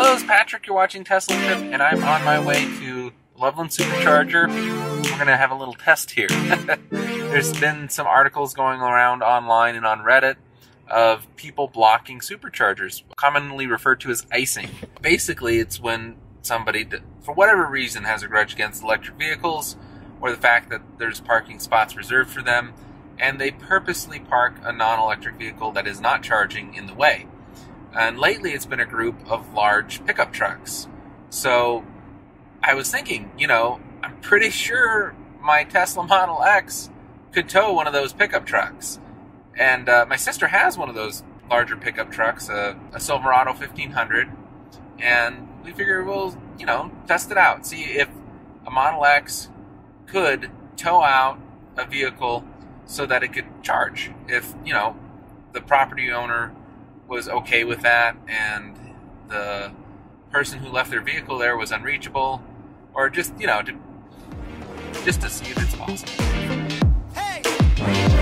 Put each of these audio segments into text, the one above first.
Hello, it's Patrick. You're watching Tesla Trip, and I'm on my way to Loveland Supercharger. We're going to have a little test here. There's been some articles going around online and on Reddit of people blocking superchargers, commonly referred to as icing. Basically, it's when somebody, for whatever reason, has a grudge against electric vehicles or the fact that there's parking spots reserved for them, and they purposely park a non electric vehicle that is not charging in the way. And lately, it's been a group of large pickup trucks. So I was thinking, you know, I'm pretty sure my Tesla Model X could tow one of those pickup trucks. And uh, my sister has one of those larger pickup trucks, a, a Silverado 1500. And we figured we'll, you know, test it out. See if a Model X could tow out a vehicle so that it could charge. If, you know, the property owner was okay with that and the person who left their vehicle there was unreachable or just, you know, to, just to see if it's possible. So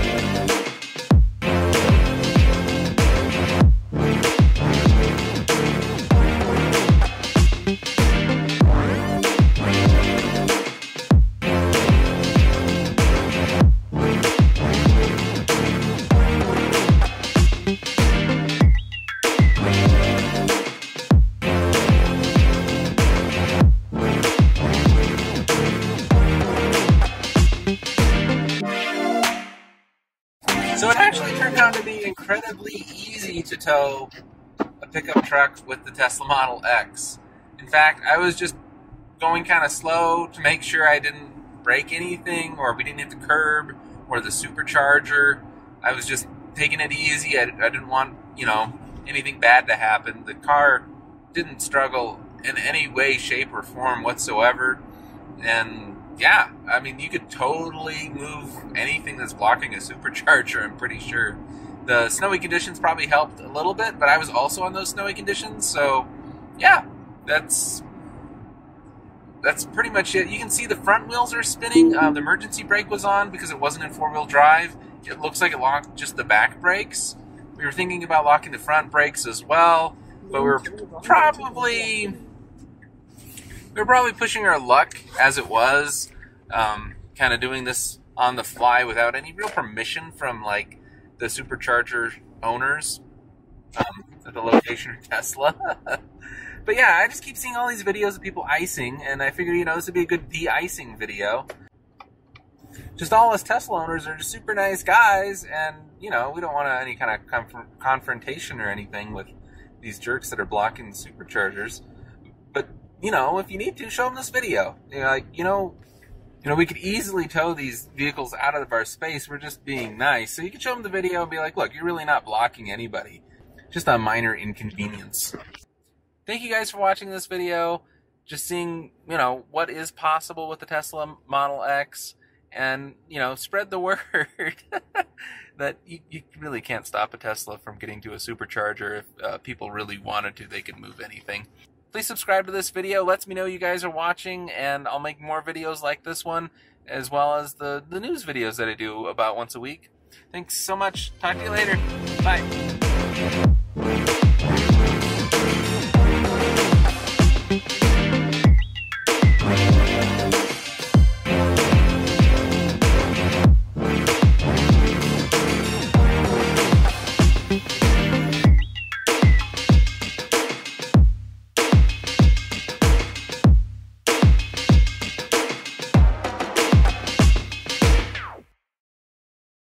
out to be incredibly easy to tow a pickup truck with the Tesla Model X. In fact, I was just going kind of slow to make sure I didn't break anything or we didn't hit the curb or the supercharger. I was just taking it easy. I, I didn't want, you know, anything bad to happen. The car didn't struggle in any way, shape, or form whatsoever. And yeah, I mean, you could totally move anything that's blocking a supercharger, I'm pretty sure. The snowy conditions probably helped a little bit, but I was also on those snowy conditions, so yeah, that's that's pretty much it. You can see the front wheels are spinning. Um, the emergency brake was on because it wasn't in four wheel drive. It looks like it locked just the back brakes. We were thinking about locking the front brakes as well, but we're probably we are probably pushing our luck as it was, um, kind of doing this on the fly without any real permission from like the supercharger owners um, at the location of Tesla. but yeah, I just keep seeing all these videos of people icing, and I figure you know this would be a good de-icing video. Just all us Tesla owners are just super nice guys, and you know we don't want any kind of conf- confrontation or anything with these jerks that are blocking the superchargers. But you know, if you need to, show them this video. You know, like, you know, you know, we could easily tow these vehicles out of our space. We're just being nice. So you can show them the video and be like, look, you're really not blocking anybody. Just a minor inconvenience. Thank you guys for watching this video. Just seeing, you know, what is possible with the Tesla Model X and, you know, spread the word that you, you, really can't stop a Tesla from getting to a supercharger. If uh, people really wanted to, they could move anything. Please subscribe to this video. Lets me know you guys are watching, and I'll make more videos like this one, as well as the, the news videos that I do about once a week. Thanks so much. Talk to you later. Bye.